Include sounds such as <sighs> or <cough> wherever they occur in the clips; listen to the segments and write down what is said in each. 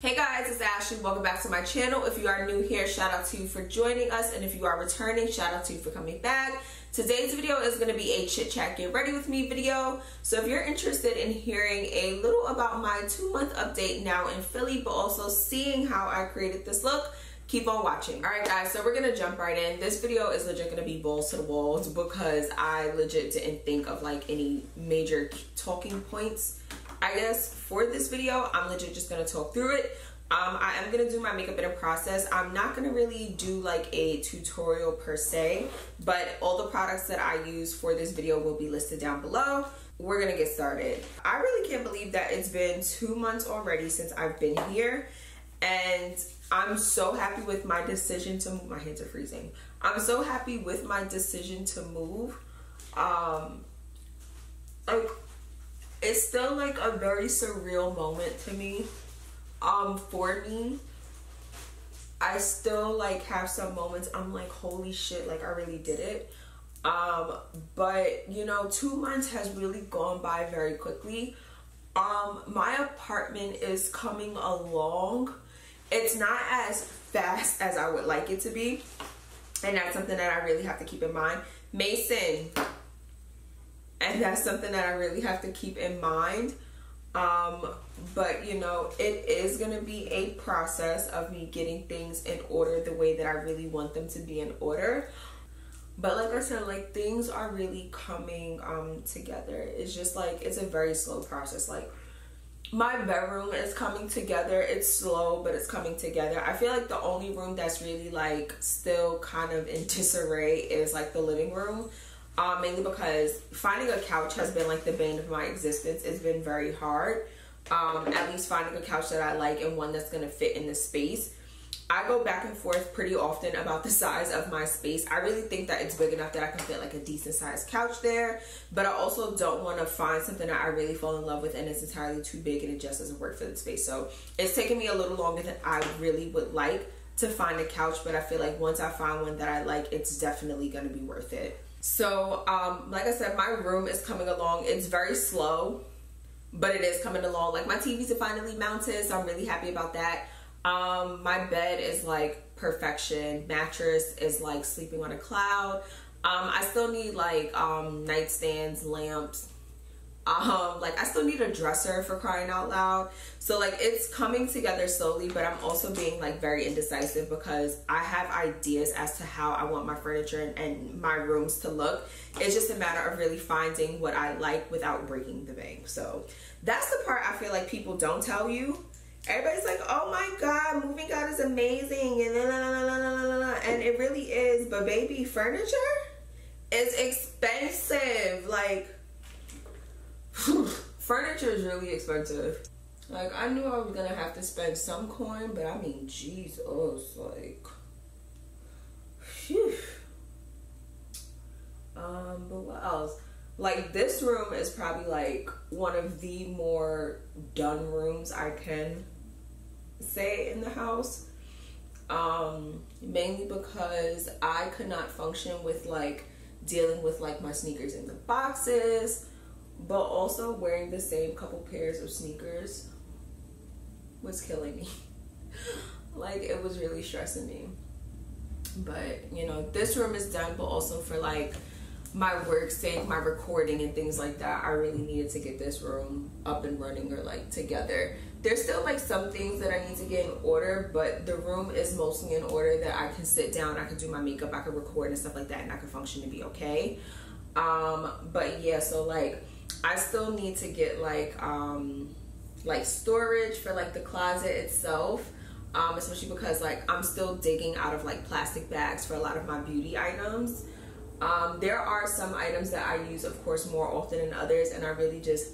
Hey guys, it's Ashley. Welcome back to my channel. If you are new here, shout out to you for joining us. And if you are returning, shout out to you for coming back. Today's video is going to be a chit chat get ready with me video. So if you're interested in hearing a little about my two month update now in Philly, but also seeing how I created this look, keep on watching. All right guys, so we're going to jump right in. This video is legit going to be balls to the walls because I legit didn't think of like any major talking points I guess for this video, I'm legit just gonna talk through it. Um, I am gonna do my makeup in a process. I'm not gonna really do like a tutorial per se, but all the products that I use for this video will be listed down below. We're gonna get started. I really can't believe that it's been two months already since I've been here and I'm so happy with my decision to move. My hands are freezing. I'm so happy with my decision to move. Um, like it's still like a very surreal moment to me. Um for me i still like have some moments i'm like holy shit like i really did it. Um but you know two months has really gone by very quickly. Um my apartment is coming along. It's not as fast as i would like it to be and that's something that i really have to keep in mind. Mason and that's something that I really have to keep in mind. Um, but you know, it is going to be a process of me getting things in order the way that I really want them to be in order. But like I said, like things are really coming um, together. It's just like it's a very slow process. Like my bedroom is coming together. It's slow, but it's coming together. I feel like the only room that's really like still kind of in disarray is like the living room um, mainly because finding a couch has been like the bane of my existence. It's been very hard. Um, at least finding a couch that I like and one that's gonna fit in the space. I go back and forth pretty often about the size of my space. I really think that it's big enough that I can fit like a decent sized couch there, but I also don't want to find something that I really fall in love with and it's entirely too big and it just doesn't work for the space. So it's taken me a little longer than I really would like to find a couch, but I feel like once I find one that I like, it's definitely going to be worth it. So, um, like I said, my room is coming along. It's very slow, but it is coming along. Like my TVs are finally mounted, so I'm really happy about that. Um, my bed is like perfection. Mattress is like sleeping on a cloud. Um, I still need like um, nightstands, lamps, um like i still need a dresser for crying out loud. So like it's coming together slowly but i'm also being like very indecisive because i have ideas as to how i want my furniture and, and my rooms to look. It's just a matter of really finding what i like without breaking the bank. So that's the part i feel like people don't tell you. Everybody's like oh my god moving out is amazing and la, la, la, and it really is. But baby furniture is expensive. Like <laughs> furniture is really expensive. Like I knew I was gonna have to spend some coin, but I mean, Jesus, like, phew. Um, but what else? Like this room is probably like one of the more done rooms I can say in the house. Um, mainly because I could not function with like dealing with like my sneakers in the boxes but also wearing the same couple pairs of sneakers was killing me. <laughs> Like it was really stressing me. But you know this room is done but also for like my work sake my recording and things like that i really needed to get this room up and running or like together. There's still like some things that i need to get in order but the room is mostly in order that i can sit down i can do my makeup i can record and stuff like that and i can function to be okay. Um but yeah so like I still need to get like um like storage for like the closet itself. Um, especially because like I'm still digging out of like plastic bags for a lot of my beauty items. Um, there are some items that I use of course more often than others and I really just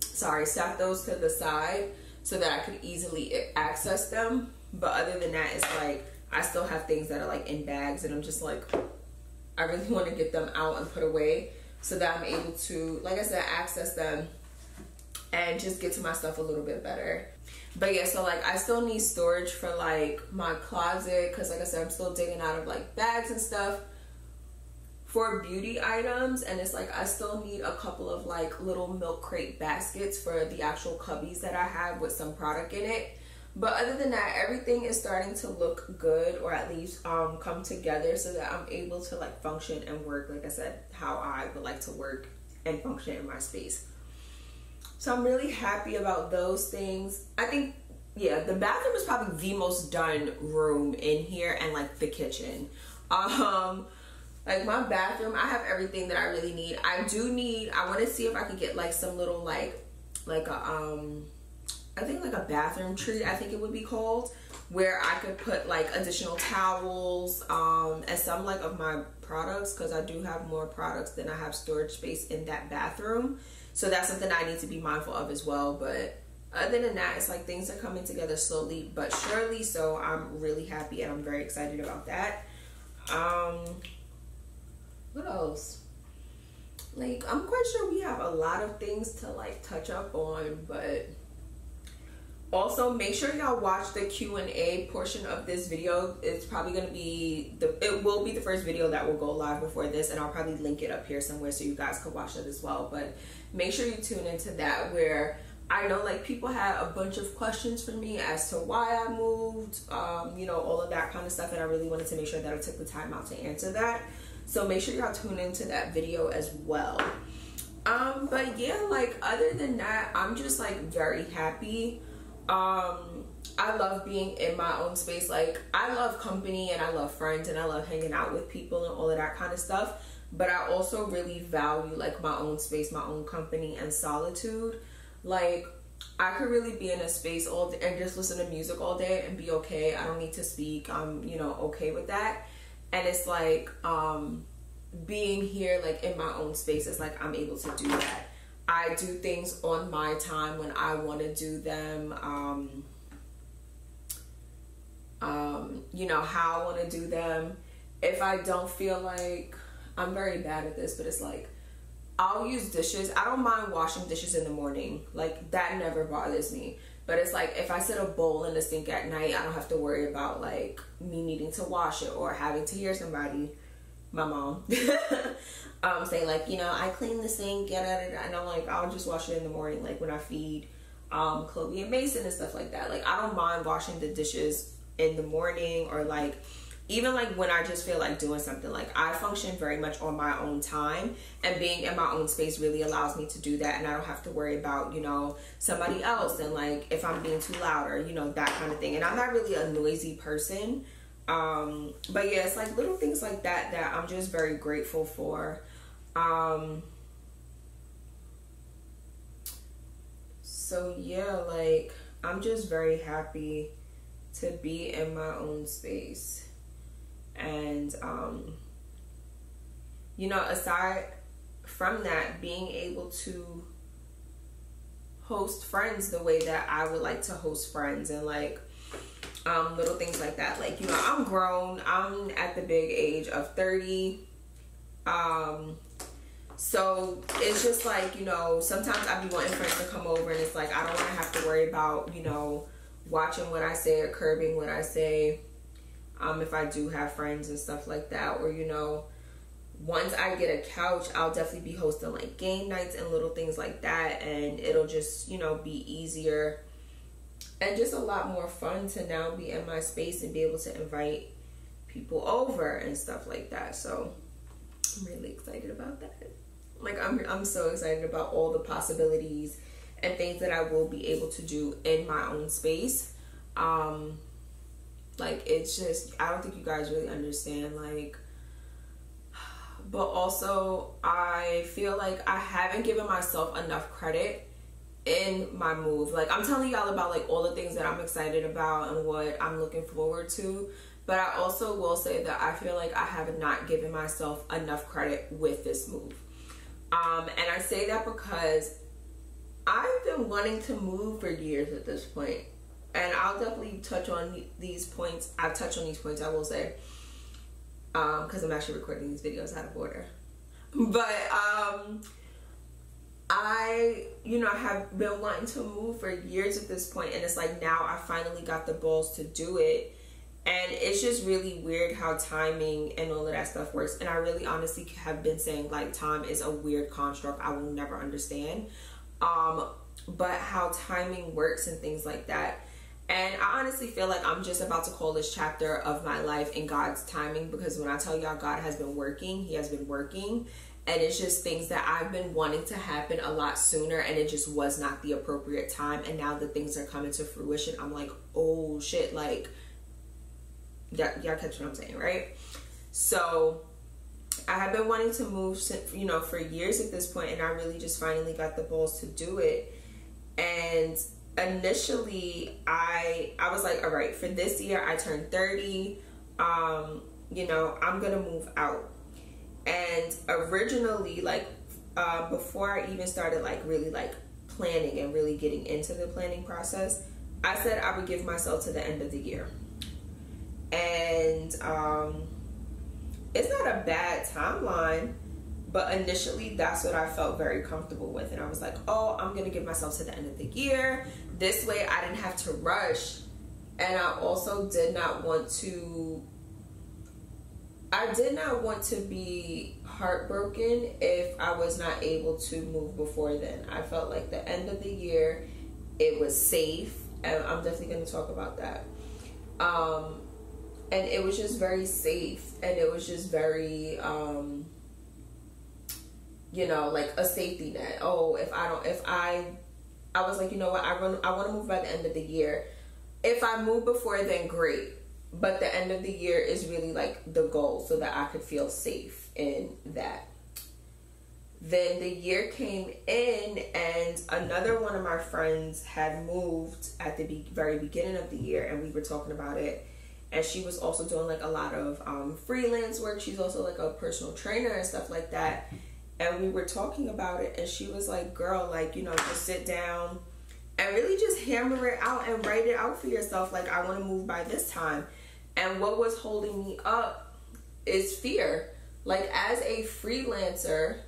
sorry set those to the side so that I could easily access them but other than that it's like I still have things that are like in bags and I'm just like I really <laughs> want to get them out and put away so that I'm able to, like I said, access them and just get to my stuff a little bit better. But yeah, so like I still need storage for like my closet because like I said, I'm still digging out of like bags and stuff. for beauty items and it's like I still need a couple of like little milk crate baskets for the actual cubbies that I have with some product in it. But other than that, everything is starting to look good or at least um, come together so that I'm able to like function and work, like I said, how I would like to work and function in my space. So I'm really happy about those things. I think, yeah, the bathroom is probably the most done room in here and like the kitchen. Um, like my bathroom, I have everything that I really need. I do need, I want to see if I could get like some little like, like a, um, I think like a bathroom treat, I think it would be called, where I could put like additional towels, um, and some like of my products, because I do have more products than I have storage space in that bathroom. So that's something I need to be mindful of as well. But other than that, it's like things are coming together slowly but surely. So I'm really happy and I'm very excited about that. Um, what else? Like, I'm quite sure we have a lot of things to like touch up on, but also make sure y'all watch the q&a portion of this video. It's probably going to be the it will be the first video that will go live before this and i'll probably link it up here somewhere so you guys can watch it as well. But make sure you tune into that where i know like people had a bunch of questions for me as to why i moved um, you know all of that kind of stuff and i really wanted to make sure that i took the time out to answer that. So make sure y'all tune into that video as well. Um but yeah like other than that i'm just like very happy um I love being in my own space. Like I love company and I love friends and I love hanging out with people and all of that kind of stuff. But I also really value like my own space, my own company and solitude. Like I could really be in a space all day and just listen to music all day and be okay. I don't need to speak. I'm, you know, okay with that. And it's like um being here like in my own space is like I'm able to do that. I do things on my time when I want to do them. Um, um, you know, how I want to do them. If I don't feel like I'm very bad at this, but it's like I'll use dishes. I don't mind washing dishes in the morning. Like that never bothers me. But it's like if I set a bowl in the sink at night, I don't have to worry about like me needing to wash it or having to hear somebody, my mom, <laughs> um, say like, you know, I clean the sink, get at it, and I'm like, I'll just wash it in the morning, like when I feed um, Chloe and Mason and stuff like that. Like I don't mind washing the dishes in the morning or like even like when I just feel like doing something, like I function very much on my own time, and being in my own space really allows me to do that, and I don't have to worry about you know somebody else and like if I'm being too loud or you know that kind of thing. And I'm not really a noisy person, um, but yeah, it's like little things like that that I'm just very grateful for. Um, so yeah, like I'm just very happy to be in my own space. And um you know, aside from that, being able to host friends the way that I would like to host friends and like um little things like that. Like, you know, I'm grown. I'm at the big age of 30. Um so it's just like, you know, sometimes I be wanting friends to come over and it's like I don't want to have to worry about, you know, watching what I say or curbing what I say. Um, if I do have friends and stuff like that, or you know, once I get a couch, I'll definitely be hosting like game nights and little things like that, and it'll just you know be easier and just a lot more fun to now be in my space and be able to invite people over and stuff like that. So I'm really excited about that. Like I'm I'm so excited about all the possibilities and things that I will be able to do in my own space. Um like it's just I don't think you guys really understand like <sighs> but also I feel like I haven't given myself enough credit in my move. Like I'm telling y'all about like all the things that I'm excited about and what I'm looking forward to. But I also will say that I feel like I have not given myself enough credit with this move. Um, and I say that because I've been wanting to move for years at this point. And I'll definitely touch on these points. I've touched on these points, I will say. Um, because um, I'm actually recording these videos out of order. But um, I, you know, have been wanting to move for years at this point, and it's like now I finally got the balls to do it. And it's just really weird how timing and all of that stuff works. And I really honestly have been saying like time is a weird construct I will never understand. Um, but how timing works and things like that. And I honestly feel like I'm just about to call this chapter of my life in God's timing because when I tell y'all God has been working, He has been working. And it's just things that I've been wanting to happen a lot sooner and it just was not the appropriate time. And now that things are coming to fruition, I'm like, oh shit, like, y'all, catch what I'm saying, right? So I have been wanting to move, you know, for years at this point, and I really just finally got the balls to do it. And initially, I I was like, all right, for this year, I turned 30. Um, you know, I'm gonna move out. And originally, like, uh, before I even started, like, really like planning and really getting into the planning process, I said I would give myself to the end of the year. And um, it's not a bad timeline, but initially that's what I felt very comfortable with. And I was like, oh, I'm to give myself to the end of the year. This way I didn't have to rush. And I also did not want to. I did not want to be heartbroken if I was not able to move before then. I felt like the end of the year, it was safe, and I'm definitely going to talk about that. Um, and it was just very safe and it was just very um you know like a safety net oh if i don't if i i was like you know what i run i want to move by the end of the year if i move before then great but the end of the year is really like the goal so that i could feel safe in that then the year came in and another one of my friends had moved at the be- very beginning of the year and we were talking about it and she was also doing like a lot of um, freelance work. She's also like a personal trainer and stuff like that. And we were talking about it, and she was like, "Girl, like you know, just sit down and really just hammer it out and write it out for yourself. Like I want to move by this time." And what was holding me up is fear. Like as a freelancer,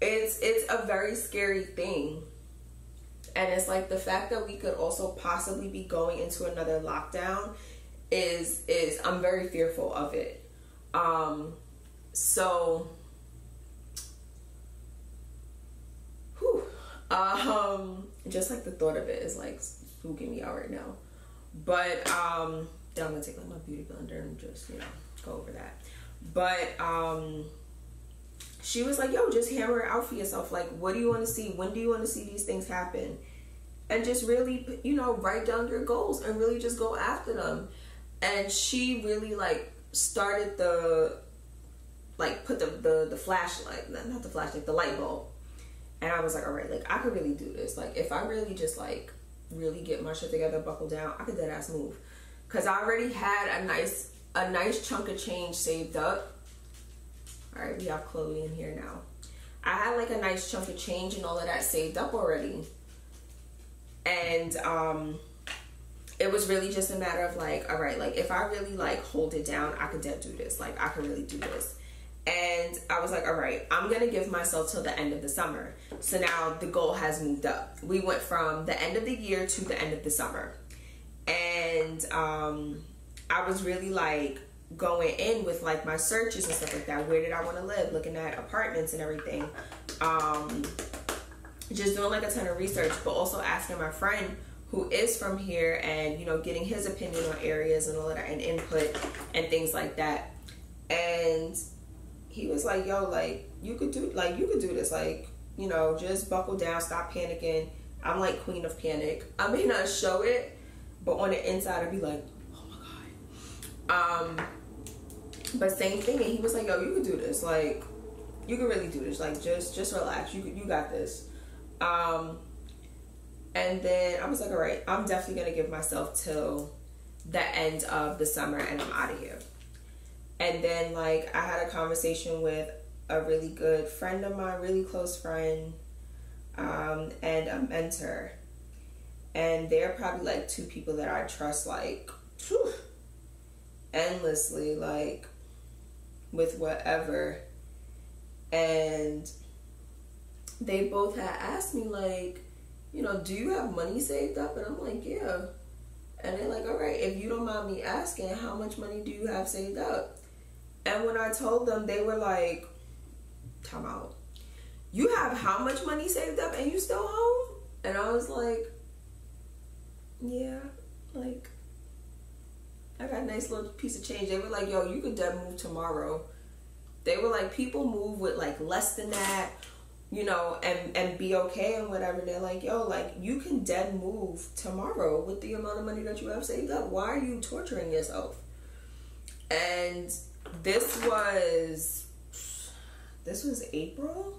it's it's a very scary thing and it's like the fact that we could also possibly be going into another lockdown is is I'm very fearful of it. Um so whew, um just like the thought of it is like spooking me out right now. But um then I'm gonna take like my beauty blender and just, you know, go over that. But um she was like, yo, just hammer it out for yourself. Like, what do you want to see? When do you want to see these things happen? And just really, you know, write down your goals and really just go after them. And she really like started the, like, put the the, the flashlight, not the flashlight, the light bulb. And I was like, all right, like I could really do this. Like, if I really just like really get my shit together, buckle down, I could dead ass move. Cause I already had a nice a nice chunk of change saved up all right, we have Chloe in here now. I had like a nice chunk of change and all of that saved up already. And um it was really just a matter of like, all right, like if I really like hold it down, I could dead do this. Like I could really do this. And I was like, all right, I'm gonna give myself till the end of the summer. So now the goal has moved up. We went from the end of the year to the end of the summer. And um I was really like going in with like my searches and stuff like that. Where did I want to live? Looking at apartments and everything. Um, just doing like a ton of research, but also asking my friend who is from here and you know getting his opinion on areas and all that and input and things like that. And he was like, "Yo, like you could do like you could do this. Like you know, just buckle down, stop panicking." I'm like queen of panic. I may not show it, but on the inside, I'd be like, "Oh my god." Um, but same thing, and he was like, "Yo, you could do this. Like, you could really do this. Like, just just relax. You you got this." Um, and then I was like, "All right, I'm definitely gonna give myself till the end of the summer, and I'm out of here." And then like I had a conversation with a really good friend of mine, really close friend, um, and a mentor, and they're probably like two people that I trust like whew, endlessly, like with whatever. And they both had asked me, like, you know, do you have money saved up? And I'm like, yeah. And they're like, all right, if you don't mind me asking, how much money do you have saved up? And when I told them, they were like, time out. You have how much money saved up and you still home? And I was like, yeah, like, I got a nice little piece of change. They were like, yo, you could dead move tomorrow. They were like, people move with like less than that you know, and and be okay and whatever. They're like, yo, like you can dead move tomorrow with the amount of money that you have saved up. Why are you torturing yourself? And this was this was April.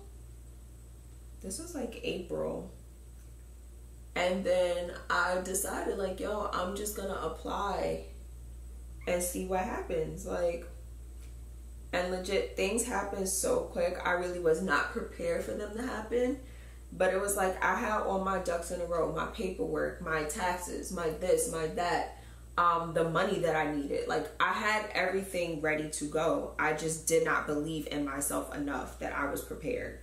This was like April. And then I decided like, yo, I'm just gonna apply and see what happens. Like and legit things happen so quick i really was not prepared for them to happen but it was like i had all my ducks in a row my paperwork my taxes my this my that um, the money that i needed like i had everything ready to go i just did not believe in myself enough that i was prepared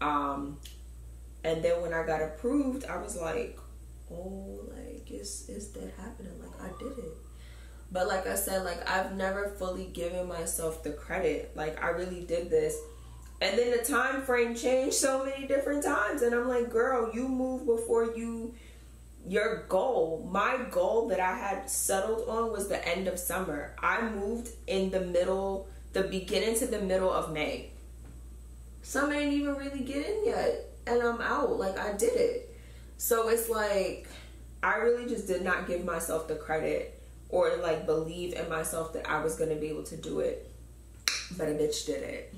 um, and then when i got approved i was like oh like is is that happening like i did it but like I said, like I've never fully given myself the credit. Like I really did this. And then the time frame changed so many different times. And I'm like, girl, you move before you your goal. My goal that I had settled on was the end of summer. I moved in the middle, the beginning to the middle of May. Summer ain't even really get in yet. And I'm out. Like I did it. So it's like I really just did not give myself the credit or like believe in myself that I was gonna be able to do it. But a bitch did it.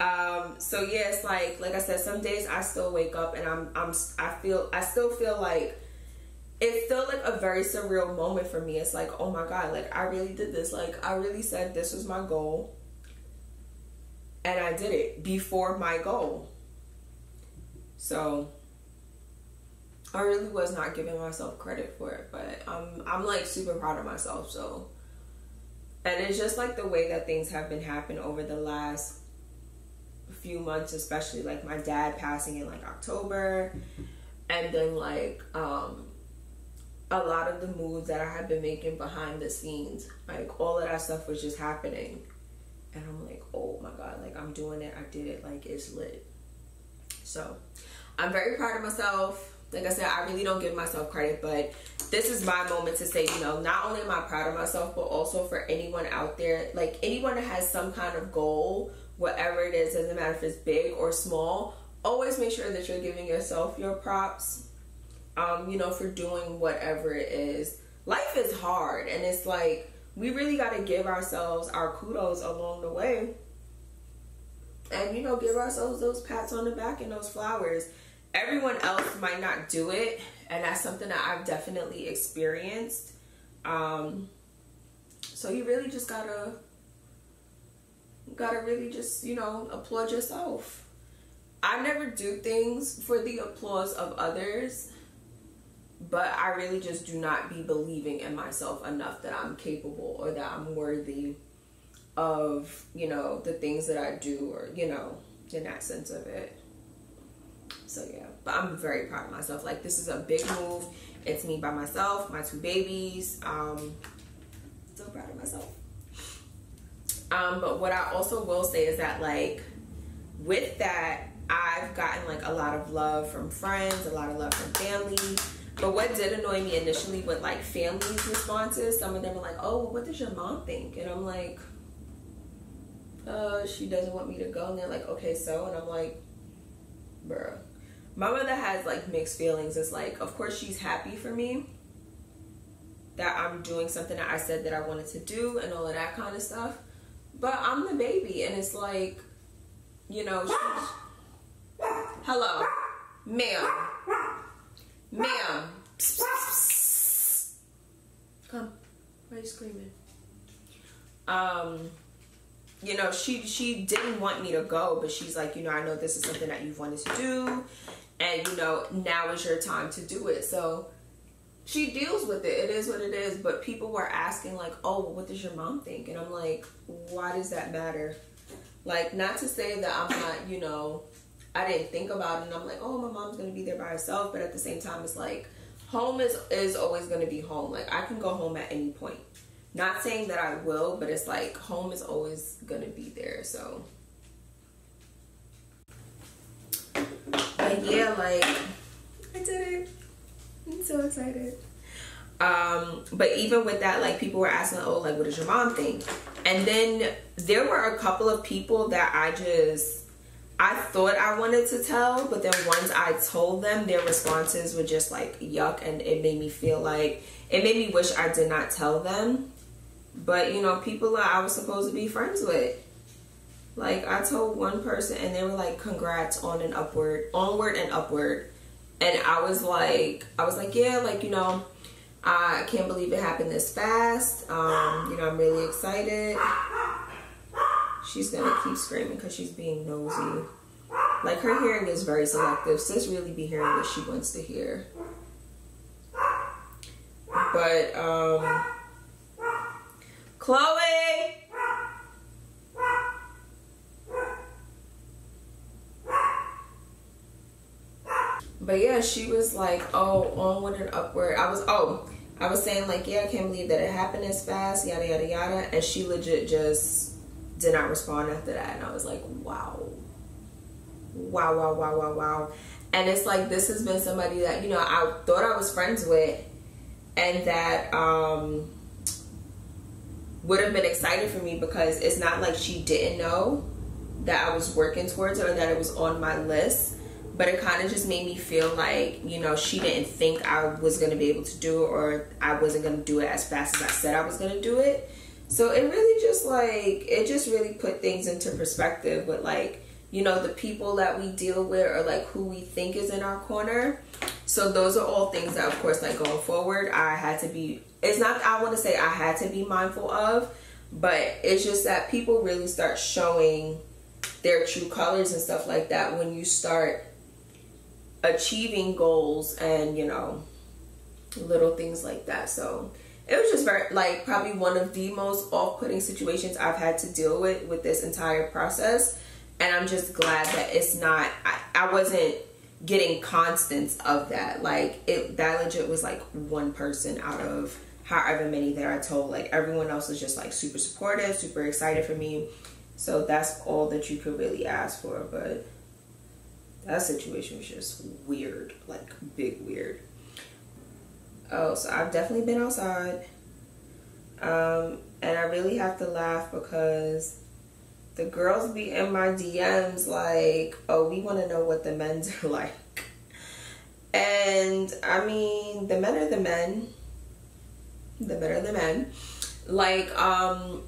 Um, so yeah, it's like like I said, some days I still wake up and I'm I'm I feel I still feel like it felt like a very surreal moment for me. It's like, oh my god, like I really did this. Like I really said this was my goal. And I did it before my goal. So I really was not giving myself credit for it, but I'm I'm like super proud of myself. So, and it's just like the way that things have been happening over the last few months, especially like my dad passing in like October, and then like um a lot of the moves that I had been making behind the scenes, like all of that stuff was just happening, and I'm like, oh my god, like I'm doing it, I did it, like it's lit. So, I'm very proud of myself. Like I said, I really don't give myself credit, but this is my moment to say, you know, not only am I proud of myself, but also for anyone out there, like anyone that has some kind of goal, whatever it is, doesn't matter if it's big or small, always make sure that you're giving yourself your props, um, you know, for doing whatever it is. Life is hard, and it's like we really got to give ourselves our kudos along the way. And, you know, give ourselves those pats on the back and those flowers everyone else might not do it and that's something that i've definitely experienced um, so you really just gotta gotta really just you know applaud yourself i never do things for the applause of others but i really just do not be believing in myself enough that i'm capable or that i'm worthy of you know the things that i do or you know in that sense of it so yeah, but I'm very proud of myself. Like this is a big move. It's me by myself, my two babies. Um, so proud of myself. Um, but what I also will say is that like with that, I've gotten like a lot of love from friends, a lot of love from family. But what did annoy me initially with like family's responses, some of them are like, "Oh, what does your mom think?" And I'm like, "Uh, she doesn't want me to go." And they're like, "Okay, so," and I'm like, "Bruh." my mother has like mixed feelings. It's like, of course, she's happy for me that I'm doing something that I said that I wanted to do and all of that kind of stuff. But I'm the baby, and it's like, you know, she's, <laughs> hello, ma'am, ma'am, come, why are you screaming? Um, you know, she she didn't want me to go, but she's like, you know, I know this is something that you've wanted to do, and you know now is your time to do it. So she deals with it. It is what it is. But people were asking like oh what does your mom think? And i'm like why does that matter? Like not to say that i'm not you know i didn't think about it and i'm like oh my mom's gonna be there by herself but at the same time it's like home is is always going to be home. Like I can go home at any point. Not saying that I will, but it's like home is always going to be there. So But yeah, like I did it. I'm so excited. Um, but even with that, like people were asking, oh, like what does your mom think? And then there were a couple of people that I just I thought I wanted to tell, but then once I told them, their responses were just like yuck, and it made me feel like it made me wish I did not tell them. But you know, people that I was supposed to be friends with. Like I told one person, and they were like, "Congrats on an upward, onward and upward," and I was like, I was like, yeah, like you know, I can't believe it happened this fast. Um, you know, I'm really excited. She's gonna keep screaming because she's being nosy. Like her hearing is very selective. Sis really be hearing what she wants to hear. But um Chloe But yeah, she was like, oh, onward and upward. I was oh, I was saying like, yeah, I can't believe that it happened as fast, yada yada yada. And she legit just did not respond after that. And I was like, wow. Wow, wow, wow, wow, wow. And it's like this has been somebody that, you know, I thought I was friends with and that um would have been excited for me because it's not like she didn't know that I was working towards it or that it was on my list. But it kind of just made me feel like, you know, she didn't think I was going to be able to do it or I wasn't going to do it as fast as I said I was going to do it. So it really just like it just really put things into perspective with like, you know, the people that we deal with or like who we think is in our corner. So those are all things that of course like going forward I had to be it's not I want to say I had to be mindful of, but it's just that people really start showing their true colors and stuff like that when you start achieving goals and, you know, little things like that. So it was just very like probably one of the most off-putting situations I've had to deal with with this entire process. And I'm just glad that it's not I, I wasn't getting constants of that. Like it that legit was like one person out of however many that I told. Like everyone else was just like super supportive super excited for me. So that's all that you could really ask for. But that situation was just weird. Like big weird Oh, so I've definitely been outside. Um, and I really have to laugh because the girls be in my DMs like, oh, we want to know what the men's <laughs> are like. And I mean, the men are the men. The men are the men. Like, um,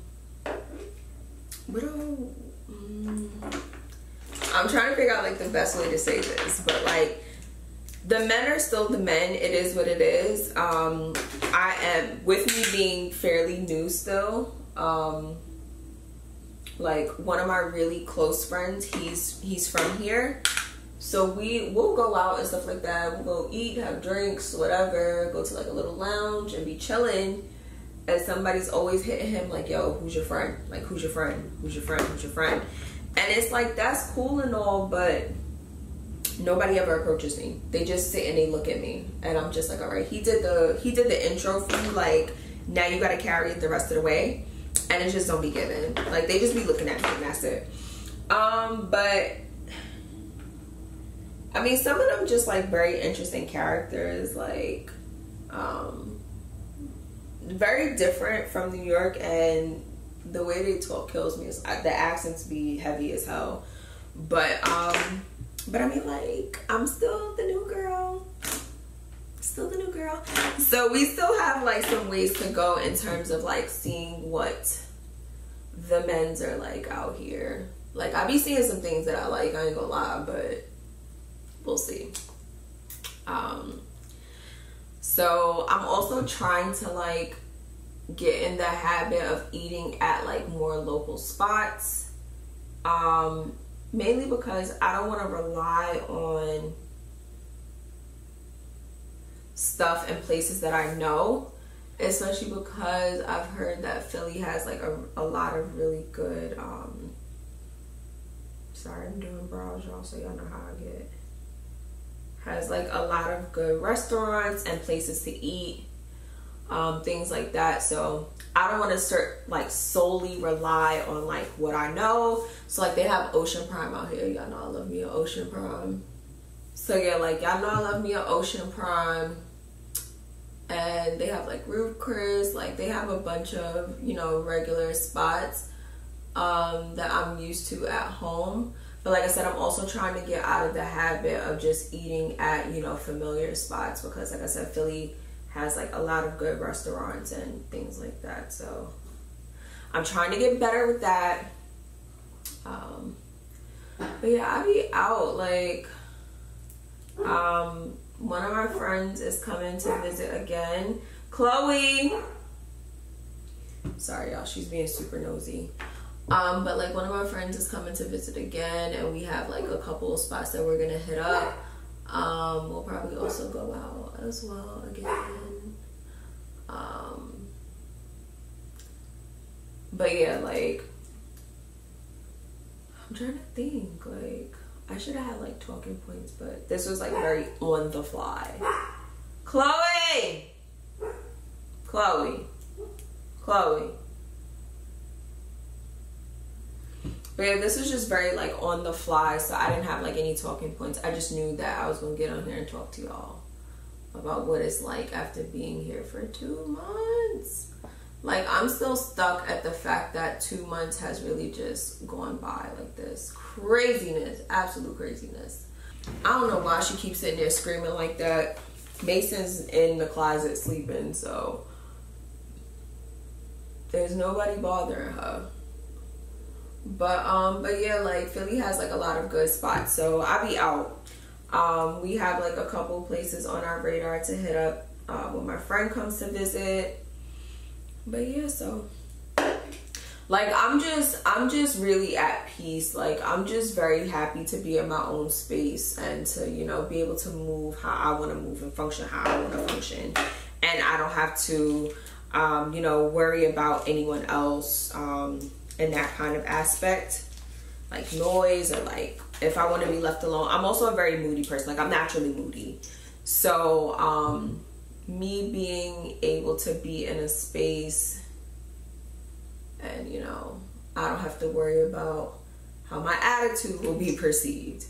what do, um, I'm trying to figure out like the best way to say this, but like, the men are still the men. It is what it is. Um i am with me being fairly new still um like one of my really close friends he's he's from here. So we will go out and stuff like that. We'll go eat have drinks whatever go to like a little lounge and be chilling. And somebody's always hitting him like yo who's your friend? Like who's your friend? Who's your friend? Who's your friend? And it's like that's cool and all but nobody ever approaches me. They just sit and they look at me. And i'm just like all right he did the he did the intro for me like now you got to carry it the rest of the way. And it just don't be given like they just be looking at me and that's it. Um but i mean some of them just like very interesting characters like um very different from new york. And the way they talk kills me. The accents be heavy as hell. But um but I mean, like, I'm still the new girl. Still the new girl. So we still have like some ways to go in terms of like seeing what the men's are like out here. Like I'll be seeing some things that I like, I ain't gonna lie, but we'll see. Um so I'm also trying to like get in the habit of eating at like more local spots. Um mainly because I don't want to rely on stuff and places that I know, especially because I've heard that Philly has like a, a lot of really good. Um, sorry, I'm doing brows, y'all, so y'all know how I get has like a lot of good restaurants and places to eat, um, things like that. So I don't want to start like solely rely on like what I know. So like they have Ocean Prime out here. Y'all know I love me an Ocean Prime. So yeah, like y'all know I love me an Ocean Prime. And they have like Ruth's Chris, like they have a bunch of, you know, regular spots um, that I'm used to at home. But like I said, I'm also trying to get out of the habit of just eating at, you know, familiar spots because like I said, Philly has like a lot of good restaurants and things like that. So I'm trying to get better with that. Um, but yeah, I'll be out like um one of my friends is coming to visit again. Chloe. Sorry y'all, she's being super nosy. Um, but like one of our friends is coming to visit again, and we have like a couple of spots that we're gonna hit up. Um, we'll probably also go out as well again. Um, but yeah, like I'm trying to think. Like I should have had like talking points, but this was like very on the fly. Chloe, Chloe, Chloe. But yeah, this was just very like on the fly, so I didn't have like any talking points. I just knew that I was gonna get on here and talk to y'all about what it's like after being here for two months. Like I'm still stuck at the fact that two months has really just gone by like this. Craziness, absolute craziness. I don't know why she keeps sitting there screaming like that. Mason's in the closet sleeping, so there's nobody bothering her. But um, but yeah, like Philly has like a lot of good spots. So I'll be out. Um, we have like a couple places on our radar to hit up uh, when my friend comes to visit. But yeah, so like I'm just I'm just really at peace. Like I'm just very happy to be in my own space and to, you know, be able to move how I want to move and function how I want to function. And I don't have to um, you know, worry about anyone else. Um, in that kind of aspect like noise or like if i want to be left alone i'm also a very moody person like i'm naturally moody so um me being able to be in a space and you know i don't have to worry about how my attitude will be perceived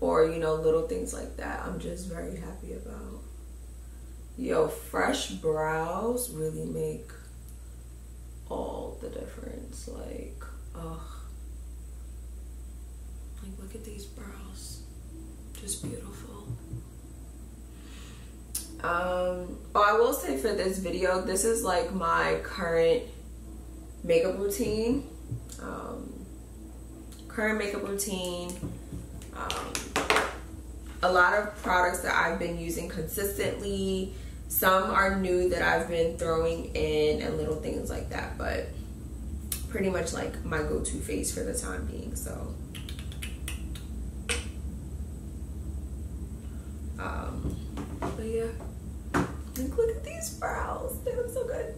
or you know little things like that i'm just very happy about yo fresh brows really make all the difference. Like, ugh. Look at these brows. Just beautiful. Um, oh, I will say for this video, this is like my current makeup routine. Um, current makeup routine. Um, a lot of products that I've been using consistently some are new that I've been throwing in and little things like that, but pretty much like my go-to face for the time being. So um but yeah. Look brows. They look so good.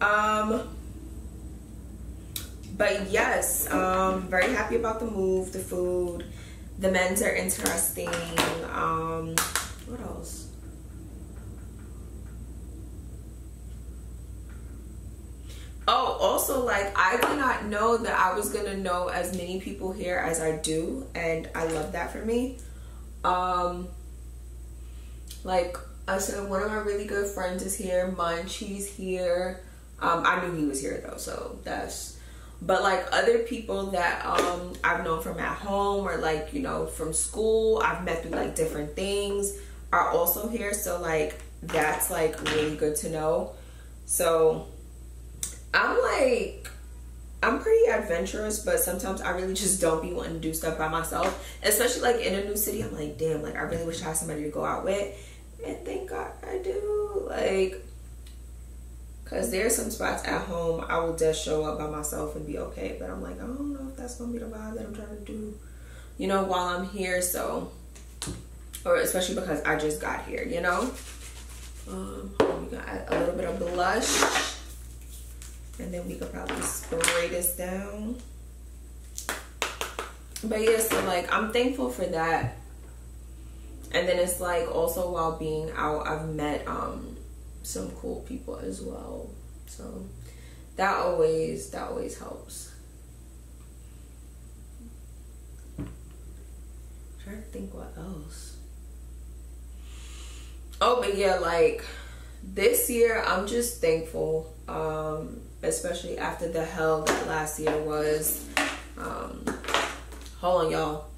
Um but yes, um very happy about the move, the food. The men's are interesting. Um what else? Oh, also, like, I did not know that I was gonna know as many people here as I do, and I love that for me. Um, like, I said, one of my really good friends is here, Munch, he's here. Um, I knew he was here though, so that's. But like other people that um I've known from at home or like you know from school, I've met through like different things are also here. So like that's like really good to know. So I'm like, I'm pretty adventurous, but sometimes I really just don't be wanting to do stuff by myself. Especially like in a new city, I'm like, damn, like I really wish I had somebody to go out with. And thank God I do. Like, cause there's some spots at home I will just show up by myself and be okay. But I'm like, I don't know if that's gonna be the vibe that I'm trying to do, you know, while I'm here. So, or especially because I just got here, you know. Um, we got a little bit of blush. And then we could probably spray this down. But yeah, so like I'm thankful for that. And then it's like also while being out i've met um some cool people as well. So that always that always helps. I'm trying to think what else. Oh but yeah like this year i'm just thankful um especially after the hell that last year was. Um hold on y'all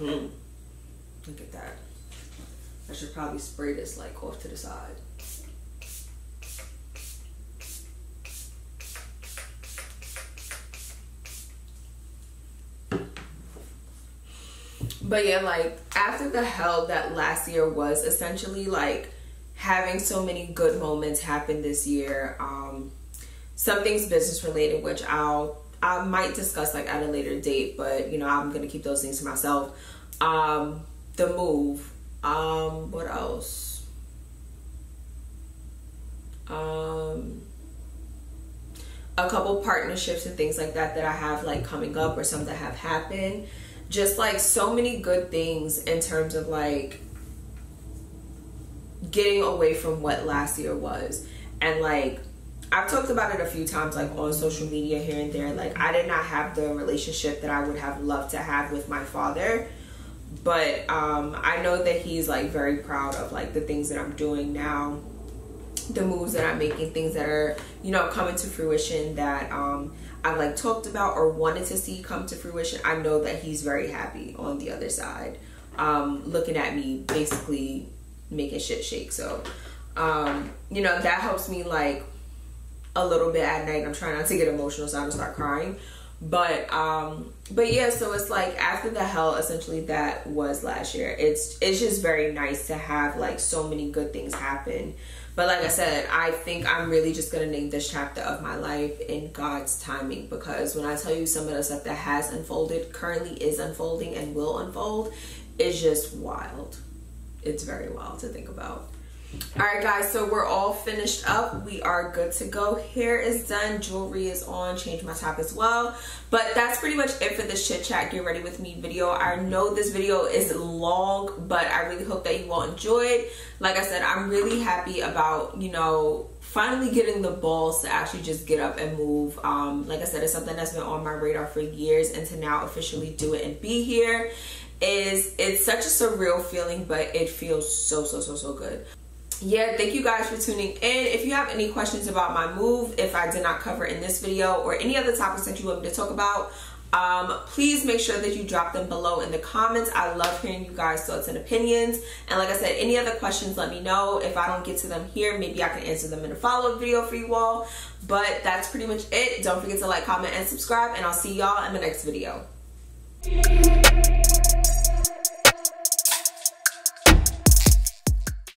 Mm-hmm. Look at that. I should probably spray this like off to the side. But yeah, like after the hell that last year was essentially like having so many good moments happen this year. Um, some things business related, which I'll I might discuss like at a later date, but you know, I'm gonna keep those things to myself. Um, the move. Um, what else? Um, a couple partnerships and things like that that I have like coming up or some that have happened. Just like so many good things in terms of like getting away from what last year was and like I've talked about it a few times, like on social media here and there. Like, I did not have the relationship that I would have loved to have with my father, but um, I know that he's like very proud of like the things that I'm doing now, the moves that I'm making, things that are you know coming to fruition that um, I've like talked about or wanted to see come to fruition. I know that he's very happy on the other side, um, looking at me basically making shit shake. So, um, you know, that helps me like a little bit at night. I'm trying not to get emotional so I don't start crying. But um but yeah, so it's like after the hell essentially that was last year. It's it's just very nice to have like so many good things happen. But like I said, I think I'm really just gonna name this chapter of my life in God's timing because when I tell you some of the stuff that has unfolded, currently is unfolding and will unfold, is just wild. It's very wild to think about. All right, guys, so we're all finished up. We are good to go. Hair is done, jewelry is on, change my top as well. But that's pretty much it for this chit chat, get ready with me video. I know this video is long, but I really hope that you all enjoyed. Like I said, I'm really happy about, you know, finally getting the balls to actually just get up and move. Um, like I said, it's something that's been on my radar for years and to now officially do it and be here is it's such a surreal feeling, but it feels so, so, so, so good yeah thank you guys for tuning in. If you have any questions about my move if i did not cover in this video or any other topics that you want me to talk about um, please make sure that you drop them below in the comments. I love hearing you guys thoughts and opinions. And like i said any other questions let me know. If i don't get to them here maybe i can answer them in a follow-up video for you all. But that's pretty much it. Don't forget to like comment and subscribe. And i'll see y'all in the next video